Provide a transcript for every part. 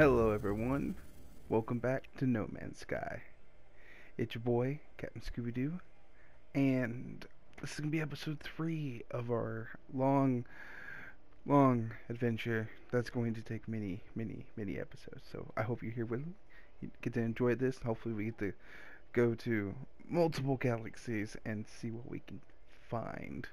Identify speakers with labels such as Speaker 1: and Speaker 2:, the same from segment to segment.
Speaker 1: Hello everyone, welcome back to No Man's Sky. It's your boy, Captain Scooby-Doo, and this is going to be episode 3 of our long, long adventure that's going to take many, many, many episodes. So I hope you're here with me, you get to enjoy this, hopefully we get to go to multiple galaxies and see what we can find.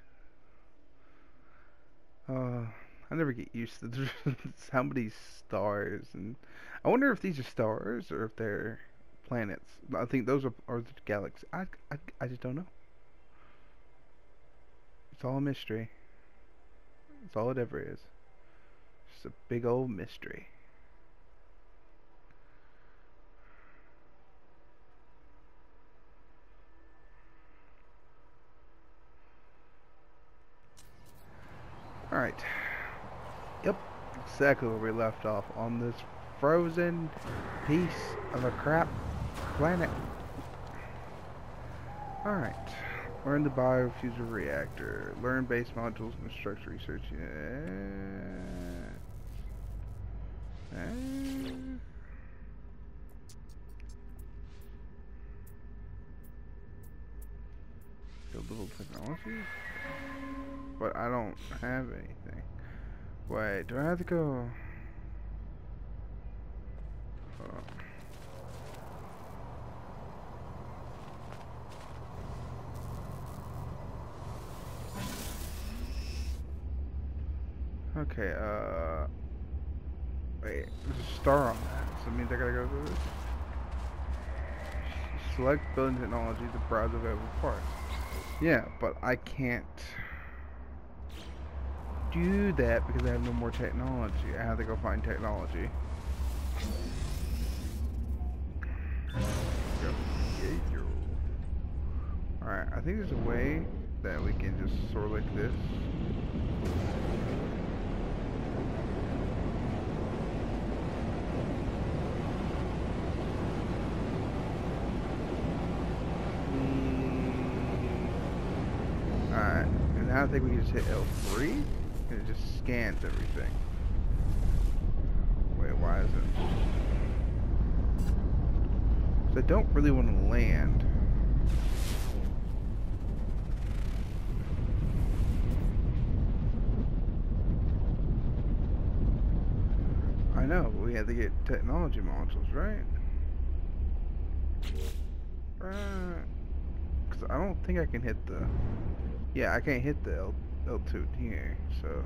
Speaker 1: Uh, I never get used to how many stars, and I wonder if these are stars or if they're planets. I think those are, are the galaxies. I, I, I just don't know. It's all a mystery. It's all it ever is. It's a big old mystery. Alright. Yep, exactly where we left off on this frozen piece of a crap planet. Alright. Learn the biofuel reactor. Learn base modules and structure research. Yeah. Uh, Build technology? But I don't have anything. Wait, do I have to go? Hold. Okay, uh... Wait, there's a star on that, so it means I gotta go through this. Select building technology to browse available parts. Yeah, but I can't do that because I have no more technology. I have to go find technology. Alright, I think there's a way that we can just sort of like this. Alright, and now I think we can just hit L3 and it just scans everything. Wait, why is it? So I don't really want to land. I know, but we had to get technology modules, right? Right. Because I don't think I can hit the... Yeah, I can't hit the L2 here, so...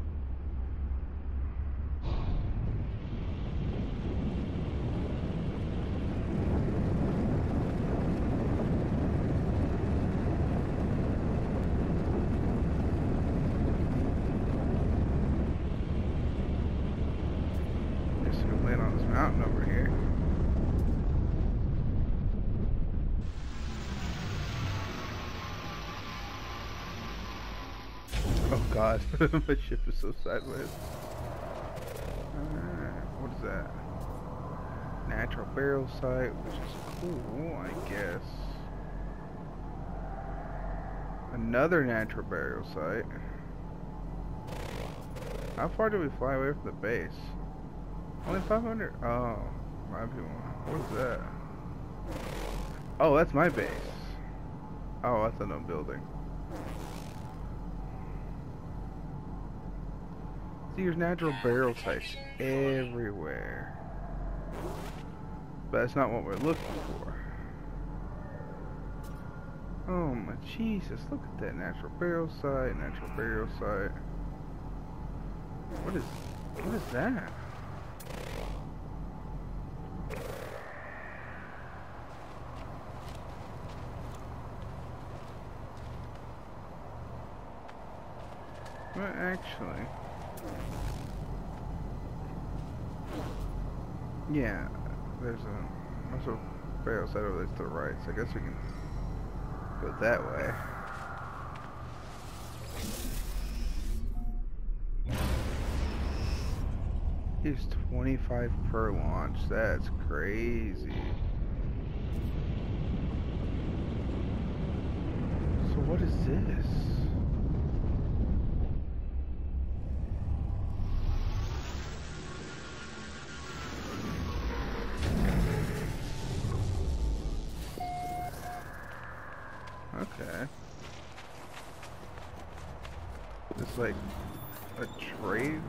Speaker 1: Guess we'll land on this mountain over here. Oh god, my ship is so sideways. What is that? Natural burial site, which is cool, I guess. Another natural burial site. How far do we fly away from the base? Only 500? Oh, might be one. What is that? Oh, that's my base. Oh, that's another building. See, there's natural burial sites everywhere. But that's not what we're looking for. Oh my Jesus, look at that natural burial site, natural burial site. What is, what is that? Well, actually... Yeah, there's a also burial site over there to the right, so I guess we can go that way. He's 25 per launch. That's crazy. So what is this? It's like a trade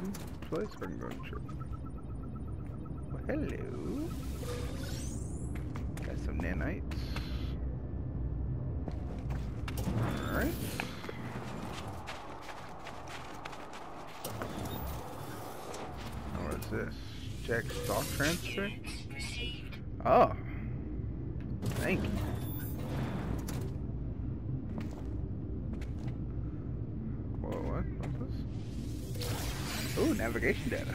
Speaker 1: place? I can go and trade. Well, hello. Got some nanites. Alright. What is this? Check stock transfer? Oh. Thank you. Data.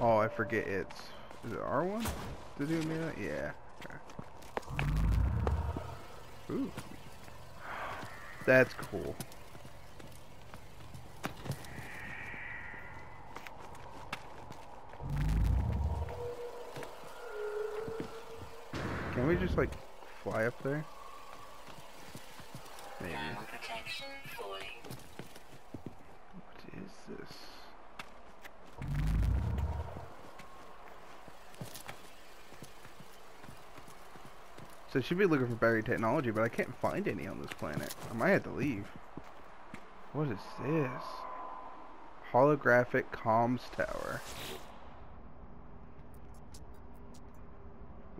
Speaker 1: Oh, I forget it's. Is it R1 to do that? Yeah. Okay. Ooh. That's cool. Can we just like fly up there? Maybe. What is this? So I should be looking for battery technology, but I can't find any on this planet. I might have to leave. What is this? Holographic comms tower.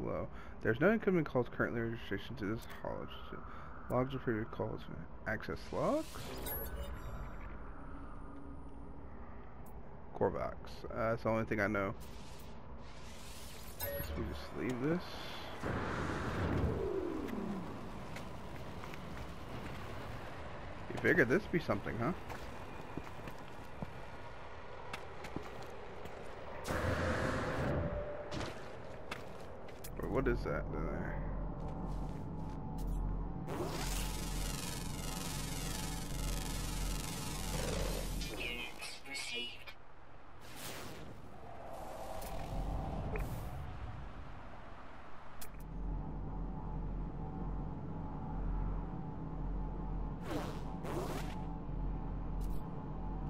Speaker 1: Low. There's no incoming calls currently in restriction to this. Logs are previous calls. Access logs? Korvax. Uh, that's the only thing I know. Guess we just leave this. You figured this be something, huh? What is that there?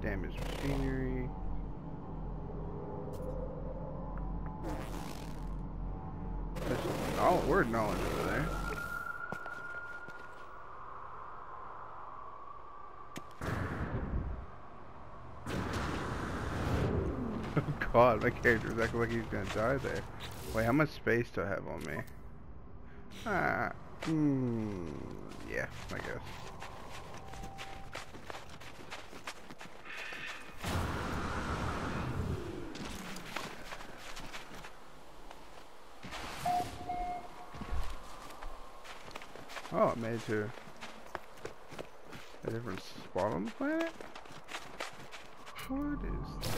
Speaker 1: Damaged machinery. Some knowl- word knowledge over there. Oh god, my character's acting like he's gonna die there. Wait, how much space do I have on me? Ah, hmm, yeah, I guess. Oh, it made it to a different spot on the planet? What is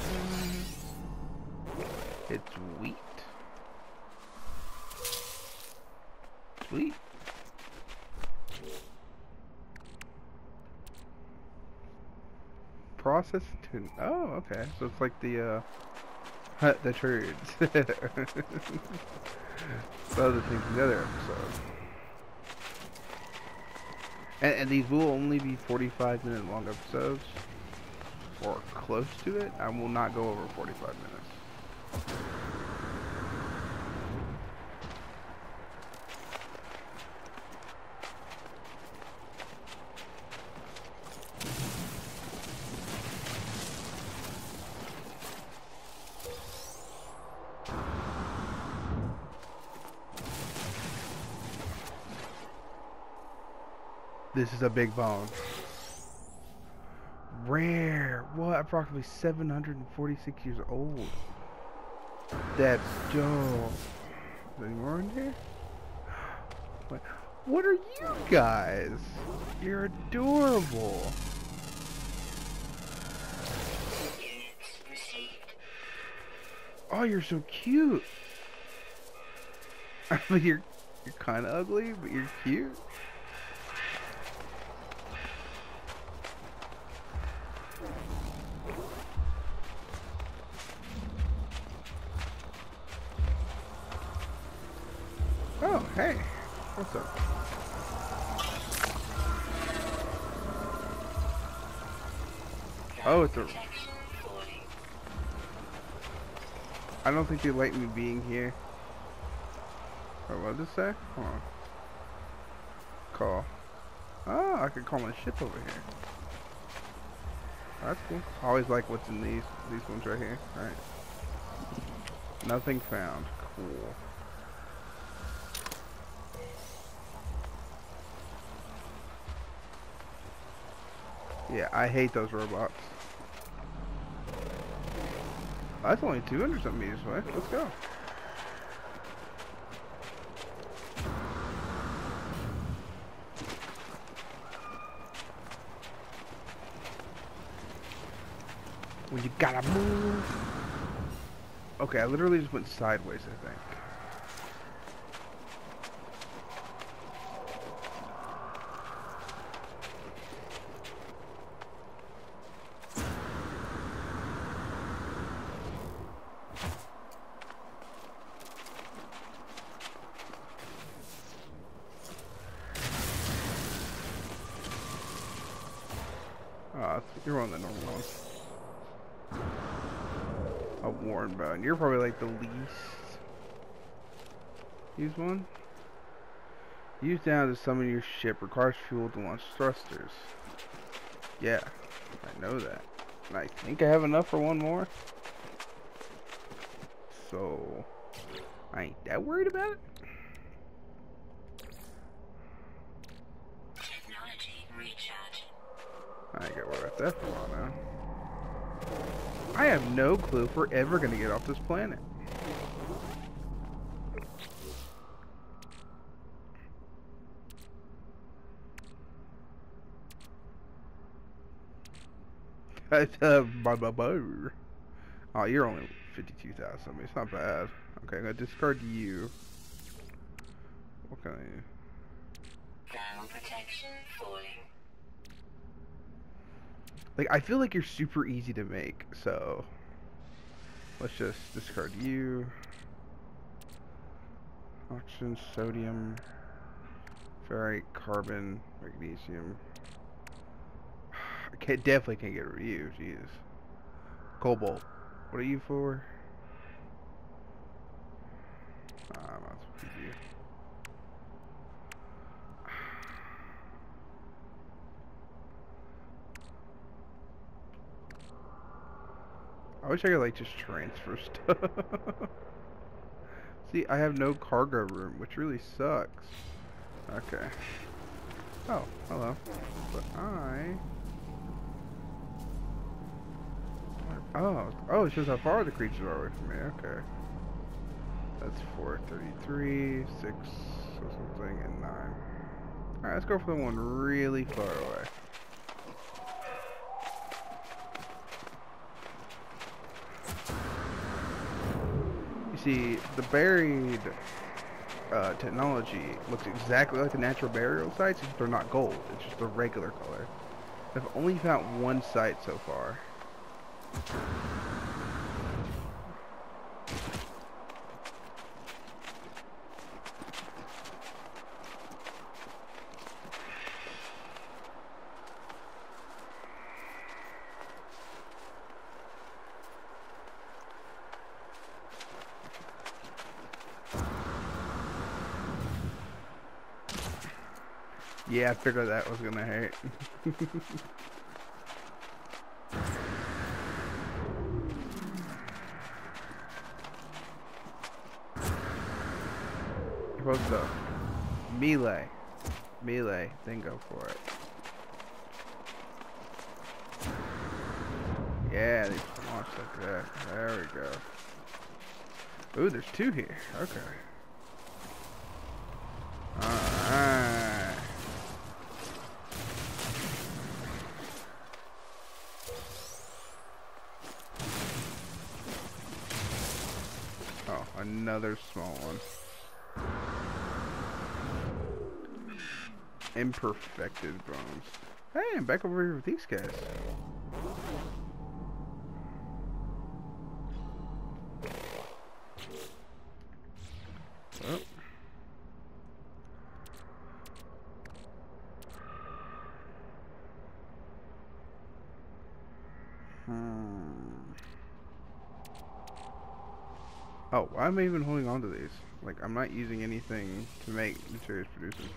Speaker 1: that? It's wheat. Sweet. Process to oh okay so it's like the uh the turds the other things in the other episode and, and these will only be 45 minute long episodes or close to it. I will not go over 45 minutes This is a big bone. Rare. What? Approximately 746 years old. That's dope. Is there any more in here? What? What are you guys? You're adorable. Oh, you're so cute. You're you're kind of ugly, but you're cute. I don't think they like me being here. What did it say? Hold on. Call. Oh, I could call my ship over here. That's cool. I always like what's in these these ones right here. Alright. Nothing found. Cool. Yeah, I hate those robots. That's only 200 something meters away. Let's go. Well, you gotta move. Okay, I literally just went sideways, I think. Ah, you're on the normal one. A worn bone. You're probably like the least used one. Use down to summon your ship requires fuel to launch thrusters. Yeah, I know that. And I think I have enough for one more. So, I ain't that worried about it.
Speaker 2: Technology recharge.
Speaker 1: I get what about that for a while now. I have no clue if we're ever gonna get off this planet. uh. Oh, you're only 52,000. I mean, it's not bad. Okay, I'm gonna discard you. What can I
Speaker 2: Thermal protection falling.
Speaker 1: Like, I feel like you're super easy to make, so... Let's just discard you. Oxygen, sodium, ferrite, carbon, magnesium. I can't, definitely can't get rid of you, Jesus. Cobalt, what are you for? Ah, I'm not supposed to you. I wish I could like just transfer stuff. See, I have no cargo room, which really sucks. Okay. Oh, hello. But I... Oh, oh, it shows how far the creatures are away from me. Okay. That's 433, 6 or something, and 9. Alright, let's go for the one really far away. See, the buried uh, technology looks exactly like the natural burial sites, they're not gold. It's just a regular color. I've only found one site so far. Yeah, I figured that was gonna hurt. Supposed to melee, melee, then go for it. Yeah, they launch like that. There we go. Ooh, there's two here. Okay. Alright. Oh, another small one. Imperfected bones. Hey, I'm back over here with these guys. Am I even holding on to these? Like, I'm not using anything to make materials producers.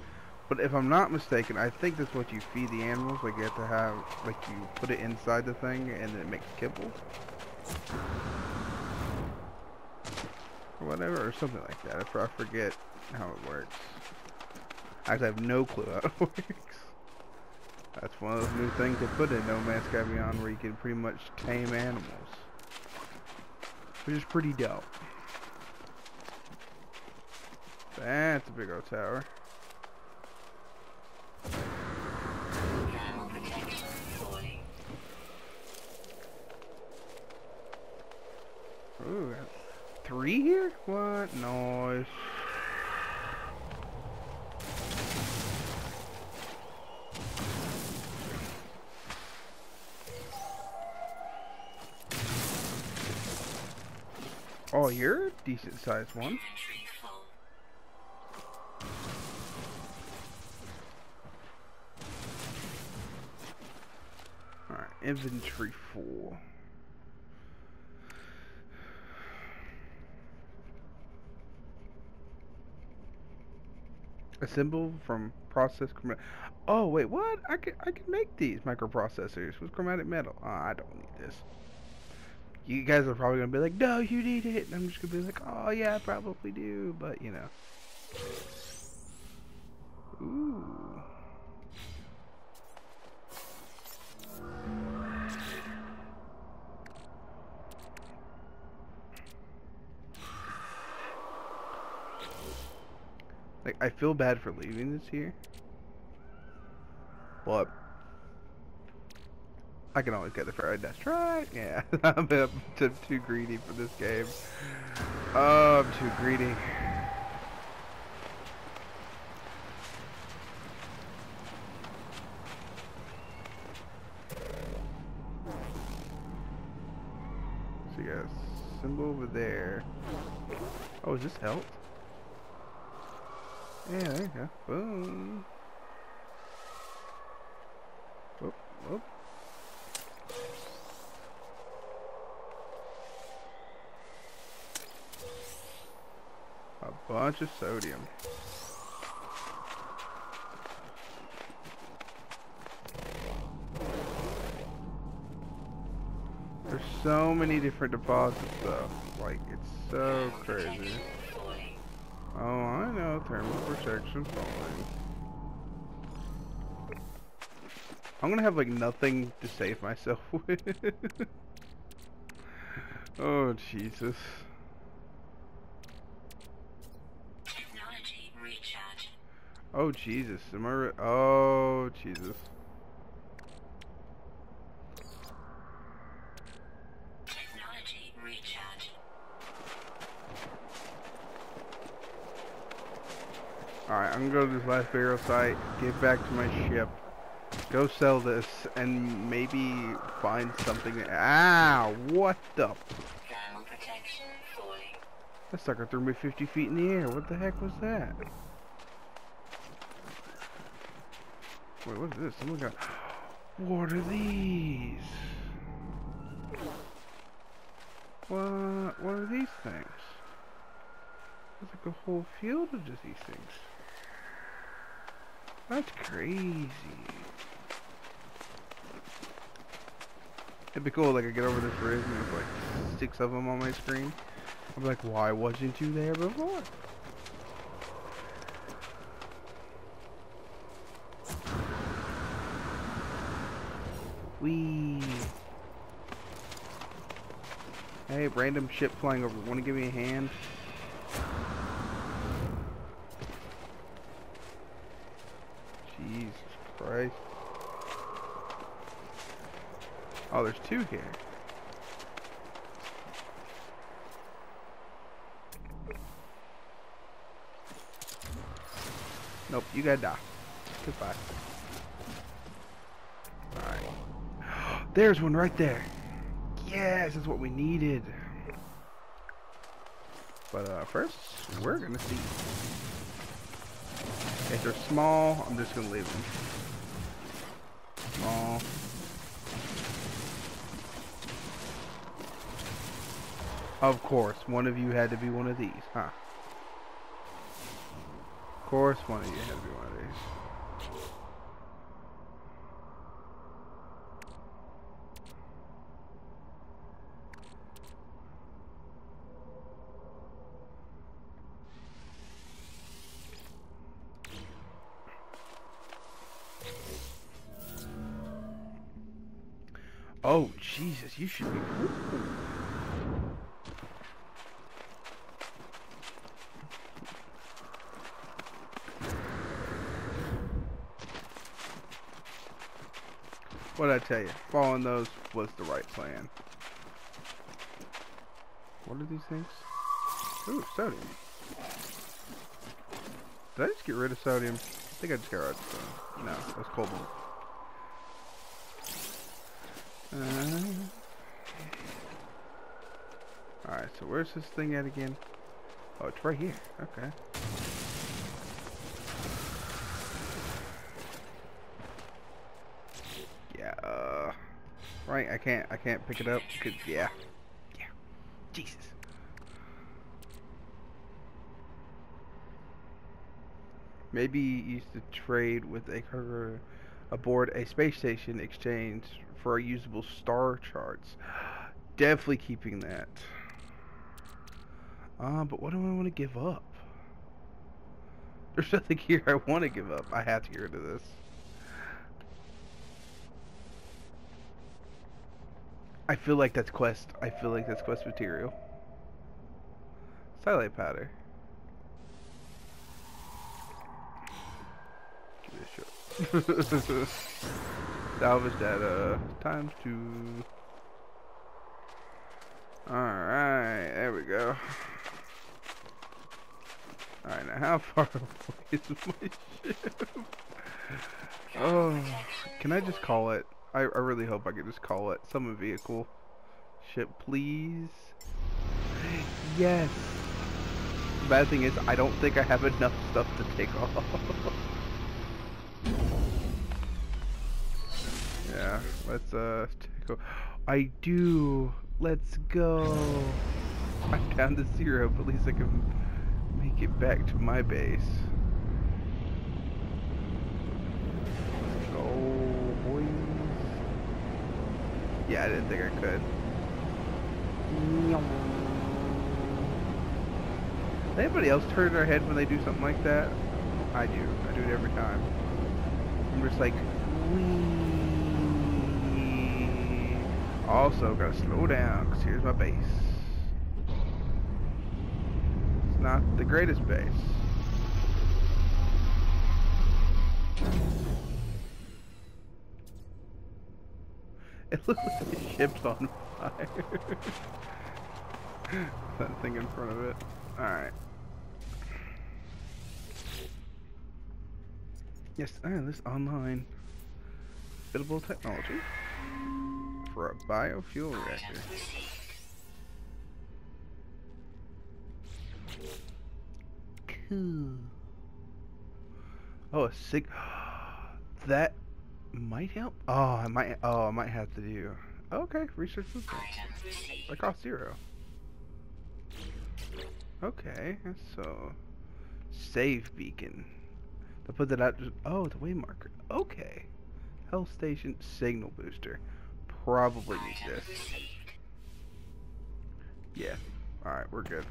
Speaker 1: But if I'm not mistaken, I think that's what you feed the animals. Like, you have to have, like, you put it inside the thing and then it makes kibble. Or whatever, or something like that. I forget how it works. I actually have no clue how it works. That's one of those new things they put in No Man's Sky Beyond where you can pretty much tame animals. Which is pretty dope. That's a big old tower. Ooh, three here? What? Nice. Oh, you're a decent sized one.
Speaker 2: Inventory
Speaker 1: inventory. Assemble from process chromatic. Oh wait, what? I can I can make these microprocessors with chromatic metal. Oh, I don't need this. You guys are probably gonna be like, no, you need it. And I'm just gonna be like, oh yeah, I probably do, but you know. Ooh. Like, I feel bad for leaving this here. But I can always get the fried. That's right. Yeah, I'm to too greedy for this game. Oh, I'm too greedy. So you got a symbol over there. Oh, is this health? Yeah, there you go. Boom. Whoop, whoop. A bunch of sodium. There's so many different deposits though. Like, it's so crazy. Oh, I know. Thermal protection falling. I'm gonna have like nothing to save myself with. oh Jesus. Oh Jesus. Am I? Re- oh Jesus.
Speaker 2: Technology recharge.
Speaker 1: All right, I'm gonna go to this last burial site. Get back to my ship. Go sell this and maybe find something. Ah, What the?
Speaker 2: Thermal protection falling.
Speaker 1: That sucker threw me 50 feet in the air. What the heck was that? Wait, what is this? Someone got. What are these? What? What are these things? There's like a whole field of just these things. That's crazy. It'd be cool, like I get over this bridge and there's like six of them on my screen. I'm like, why wasn't you there before? Wee. Hey, random ship flying over. Want to give me a hand? Jesus Christ. Oh, there's two here. Nope, you gotta die. Goodbye. Alright. There's one right there. Yes, that's what we needed. But uh, first, we're gonna see. If they're small, I'm just gonna leave them. Small. Of course, one of you had to be one of these, huh? Of course, one of you had to be one of these. Oh, Jesus, you should be. What'd I tell you? Following those was the right plan. What are these things? Ooh, sodium. Did I just get rid of sodium? I think I just got rid of sodium. No, that's cobalt. Uh, Alright, so where's this thing at again? Oh, it's right here. Okay. Yeah, uh... Right, I can't, I can't pick it up, cause, yeah. Yeah. Jesus. Maybe use the trade with a cargo aboard a space station exchange for usable star charts. Definitely keeping that. Uh, but what do I want to give up? There's nothing here I want to give up. I have to get rid of this. I feel like that's quest. I feel like that's quest material. Starlight powder. Give it a shot. Salvage data uh, times two. Alright, there we go. Alright, now how far away is my ship? Oh, can I just call it? I, I really hope I can just call it. Summon vehicle. Ship, please. Yes. The bad thing is, I don't think I have enough stuff to take off. yeah, let's uh take off. I do. Let's go. I'm down to zero, but at least I can make it back to my base. Yeah, I didn't think I could. Does anybody else turn their head when they do something like that? I do. I do it every time. I'm just like, wee. Also, gotta slow down, because here's my base. It's not the greatest base. It looks like the ship's on fire. that thing in front of it. Alright. Yes, ah, this online biddable technology for a biofuel reactor. Cool. Oh, a sig. That might help. Oh, I might. Oh, I might have to do. Okay, research system. That cost zero. Okay, so save beacon. To put that out. Oh, the way marker. Okay. Health station signal booster. Probably need this. Yeah. All right, we're good.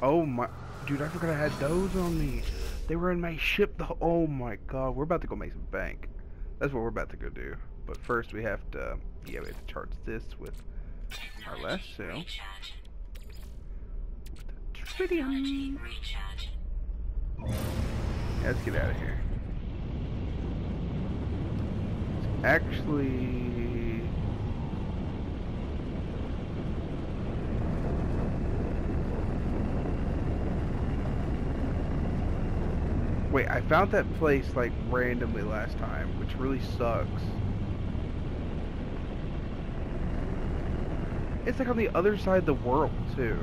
Speaker 1: Oh my, dude, I forgot I had those on me. They were in my ship the, oh my god, we're about to go make some bank. That's what we're about to go do. But first we have to, yeah, we have to charge this with our last sale. Tritium. Let's get out of here. Actually... Wait, I found that place like randomly last time, which really sucks. It's like on the other side of the world too.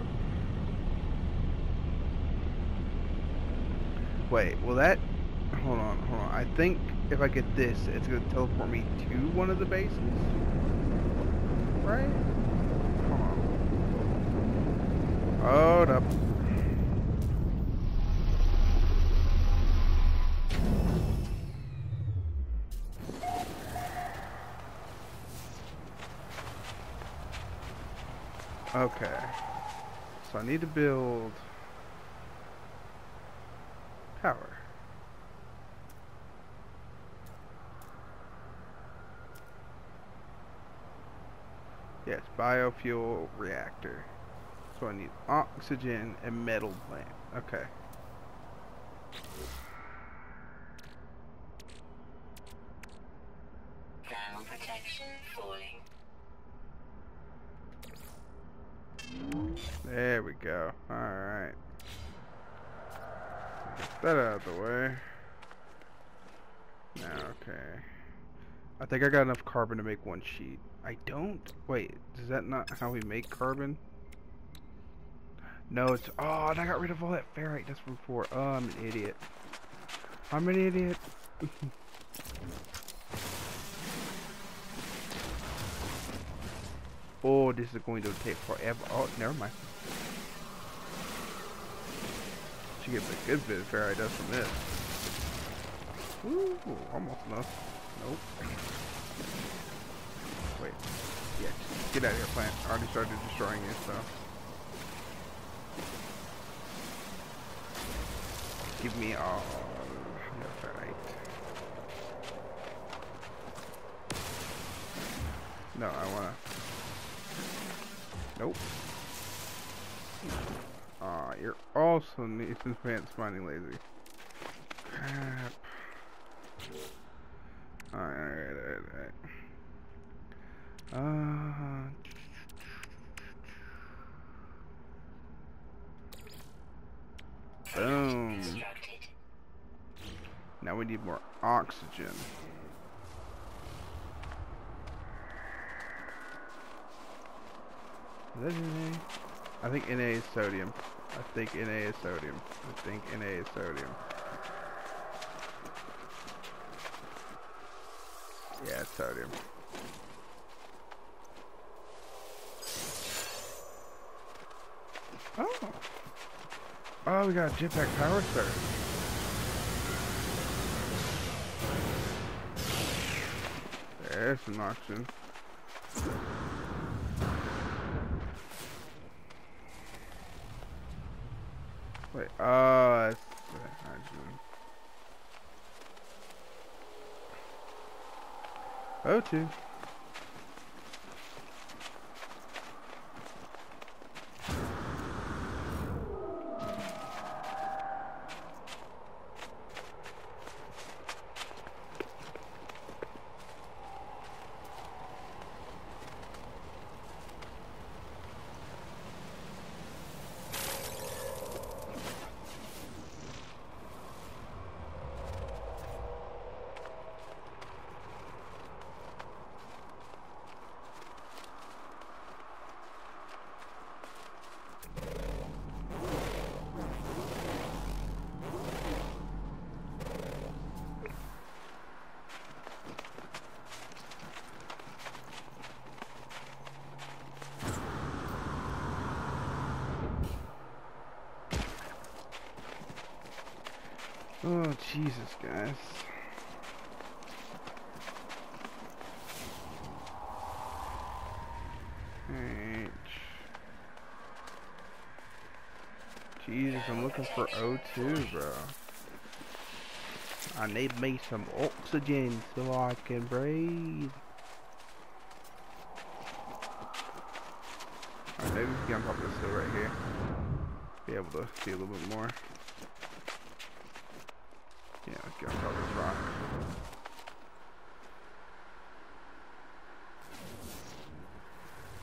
Speaker 1: Wait, will that... Hold on, hold on. I think if I get this, it's going to teleport me to one of the bases. Right? Hold on. Hold up. Okay. So I need to build power. Yes, biofuel reactor. So I need oxygen and metal plant. Okay. Go. Alright. Get that out of the way. Okay. I think I got enough carbon to make one sheet. I don't? Wait, is that not how we make carbon? No, it's... Oh, and I got rid of all that ferrite just before. Oh, I'm an idiot. I'm an idiot. oh, this is going to take forever. Oh, never mind. She gets a good bit of ferrite dust from this. Ooh, almost enough. Nope. Wait. Yeah, get out of here, plant. I already started destroying it, so. Give me all. No, I wanna. Nope. Aw, you're also Nathan Pants Mining Laser. Crap. Alright, alright, alright, alright. Uh, boom. Now we need more oxygen. Is Na? I think Na is sodium. I think Na is sodium. I think Na is sodium. Yeah, it's sodium. Oh. Oh, we got a jetpack power surge. There's some oxygen. Wait, uh, oh, uh, that's, 2 Jesus, I'm looking for O2, bro. I need me some oxygen so I can breathe. Alright, maybe we can of this hill right here. Be able to see a little bit more. Yeah, get on top this rock.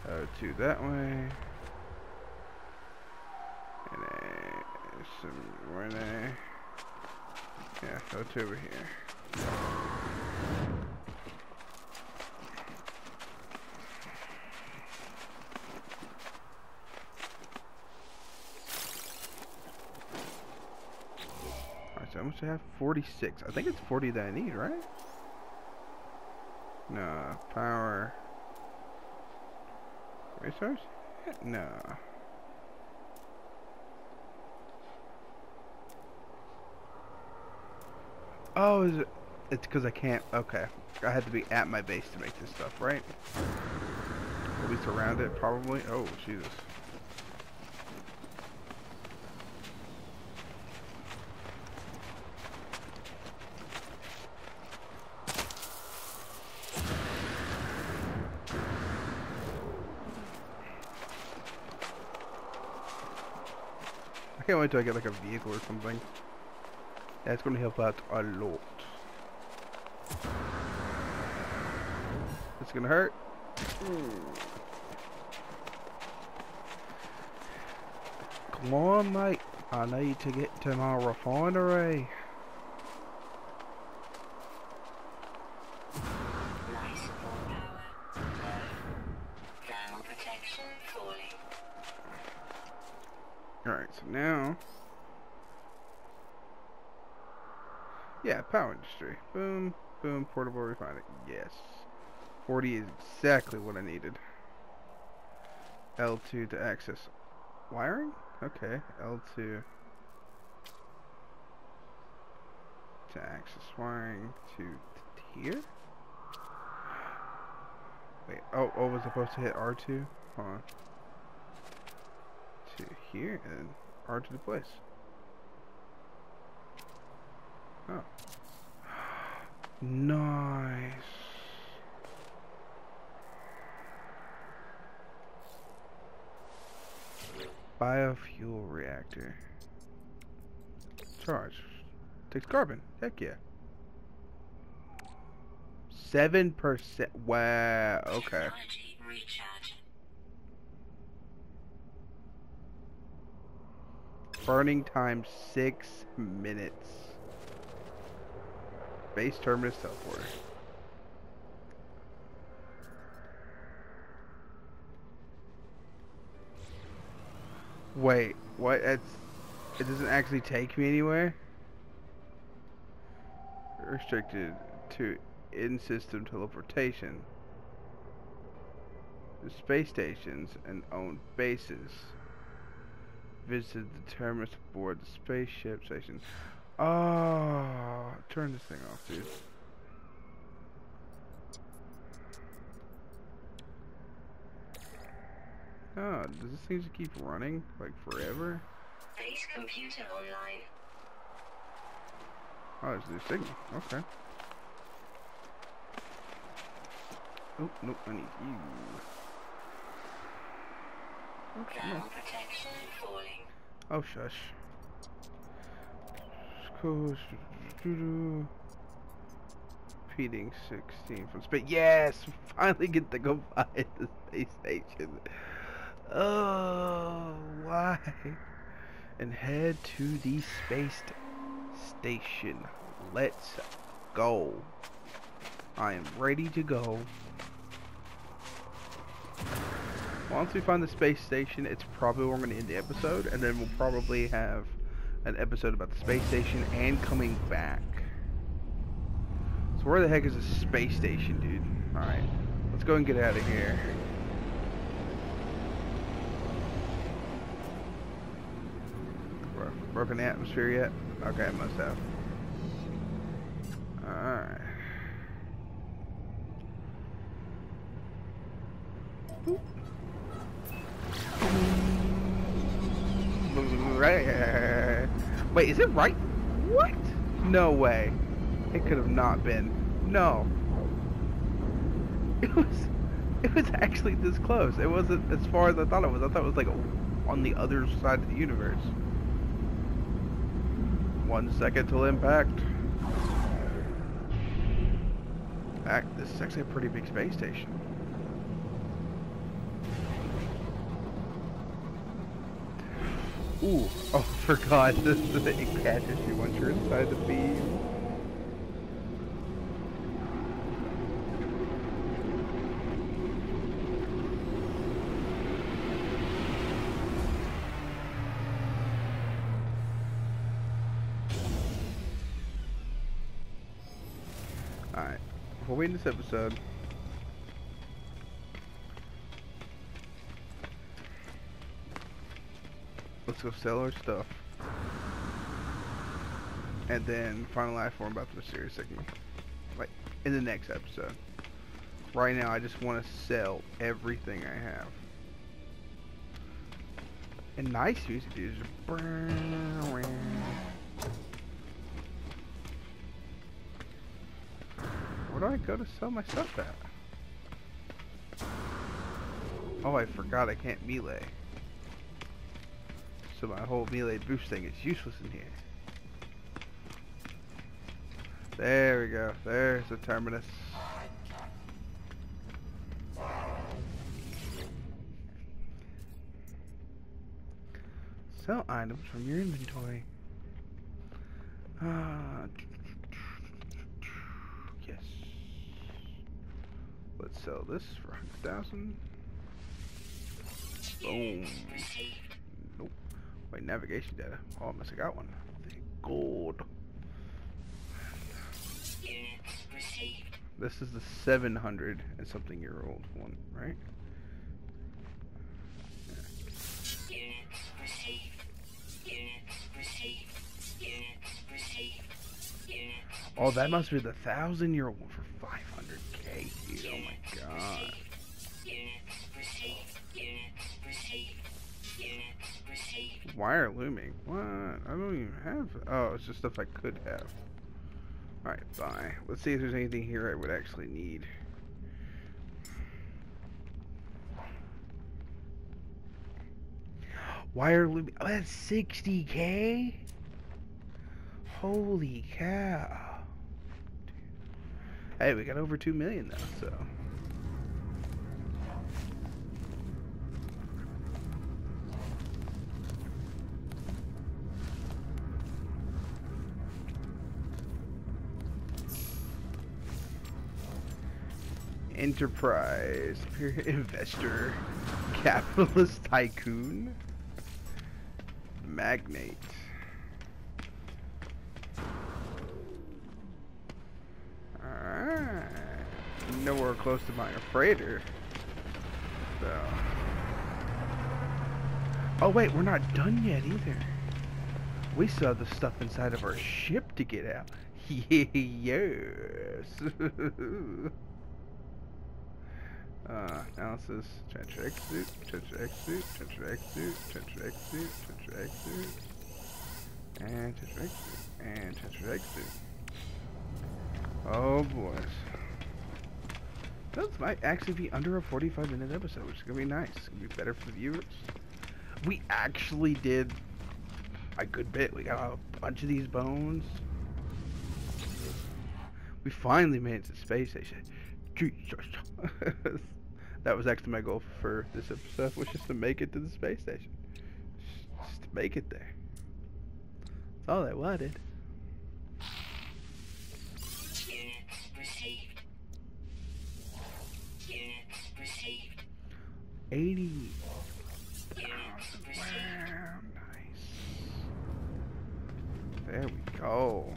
Speaker 1: Uh, two that way. And a, some more in a. Yeah, so two over here. Alright, So I have? 46. I think it's 40 that I need, right? No. Power. Resource? Eh, no. Oh, is it? It's because I can't. Okay. I had to be at my base to make this stuff, right? At least around it, probably. Oh, Jesus. I can't wait till I get like a vehicle or something. That's gonna help out a lot. It's gonna hurt. Come on, mate. I need to get to my refinery. Industry. Boom, boom, portable refining. Yes. 40 is exactly what I needed. L2 to access wiring? Okay, L2 to access wiring to here? Wait, oh, oh, was supposed to hit R2? Hold on. To here and R to the place. Nice. Biofuel reactor. Charge. Takes carbon. Heck yeah. Seven percent. Wow. Okay. Burning time six minutes. Base terminus teleporter. Wait, what? It's it doesn't actually take me anywhere. Restricted to in-system teleportation. The space stations and owned bases. Visit the terminus aboard the spaceship station. Oh, turn this thing off, dude. Oh, does this thing just keep running like forever?
Speaker 2: Base computer online.
Speaker 1: Oh, there's a new signal. Okay. Oh, nope, I need you. Come
Speaker 2: protection falling.
Speaker 1: Oh, shush. Cool. Feeding 16 from space. Yes! Finally get to go by the space station. Oh, why? And head to the space station. Let's go. I am ready to go. Once we find the space station, it's probably where we're going to end the episode, and then we'll probably have an episode about the space station and coming back. So where the heck is the space station, dude? Alright, let's go and get out of here. Broken atmosphere yet? Okay, I must have. Alright. Right. Wait, is it right? What? No way. It could have not been. No. It was. It was actually this close. It wasn't as far as I thought it was. I thought it was like on the other side of the universe. One second till impact. Act. This is actually a pretty big space station. Ooh, oh, for God, this is it catches you once you're inside the beam. Alright, we'll waiting this episode. Let's go sell our stuff. And then final life form about the mysterious signal. Like, in the next episode. Right now, I just want to sell everything I have. And nice music, dude. Where do I go to sell my stuff at? Oh, I forgot I can't melee. So my whole melee boost thing is useless in here. There we go. There's the terminus. Sell items from your inventory. Uh, yes. Let's sell this for 100,000. Boom. Wait, navigation data. Oh, I must have got one. Thank God. This is the 700 and something year old one, right? Oh, that must be the thousand year old one for 500k, dude. Oh my god. Wiring Loom. What? I don't even have. Oh, it's just stuff I could have. Alright, bye. Let's see if there's anything here I would actually need. Wiring Loom. Oh, that's 60k? Holy cow. Hey, we got over 2 million now, so. Enterprise, Investor, Capitalist Tycoon, Magnate. Alright. Nowhere close to a freighter. So. Oh wait, we're not done yet either. We still have the stuff inside of our ship to get out. yes. Uh, analysis, transfer suit, transfer suit, transfer suit, transfer suit, transfer suit, and transfer suit, and transfer suit. Oh boys. This might actually be under a 45 minute episode, which is gonna be nice. It's gonna be better for the viewers. We actually did a good bit. We got a bunch of these bones. We finally made it to space station. Jesus. that was actually my goal for this episode, was just to make it to the space station. Just to make it there. That's all I wanted.
Speaker 2: Units received. Units received.
Speaker 1: 80.
Speaker 2: Units received.
Speaker 1: Wow, nice. There we go.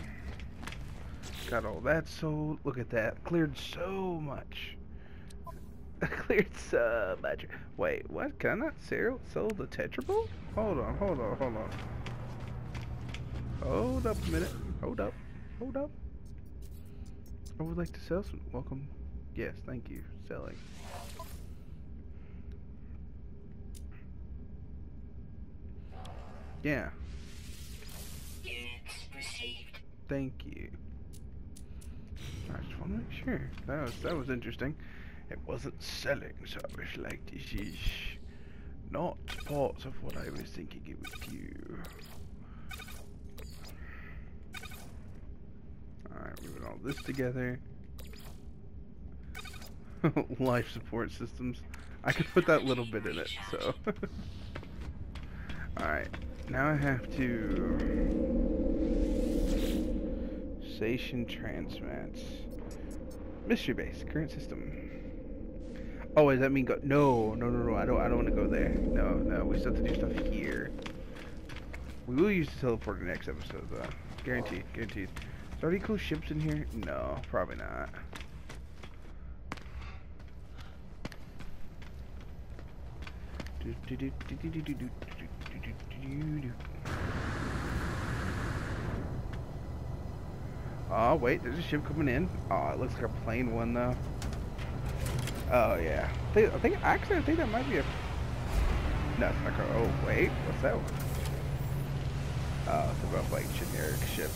Speaker 1: Got all that sold. Look at that. Cleared so much. Cleared so much. Wait, what? Can I not sell, sell the Tetracobalt? Hold on, hold on, hold on. Hold up a minute. Hold up. Hold up. I would like to sell some. Welcome. Yes, thank you. Selling. Yeah, thank you. I just want to make sure. That was that was interesting. It wasn't selling, so I was like, this is not part of what I was thinking it would do. Alright, moving all this together. Life support systems. I could put that little bit in it, so. Alright, now I have to. Station transmits. Mystery base, current system. Oh, does that mean go? No, no, no, no. I don't. I don't want to go there. No, no. We still have to do stuff here. We will use the teleport in the next episode, though. Guaranteed. Guaranteed. Is there any cool ships in here? No, probably not. Oh, wait. There's a ship coming in. Oh, it looks like a plain one, though. Oh yeah. I think, I think actually I think that might be a. No, it's not. Oh wait, what's that one? Oh, it's about like generic ships.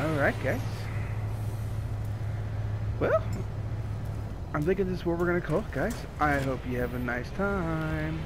Speaker 1: All oh, right, guys. Well, I'm thinking this is where we're gonna call guys. I hope you have a nice time.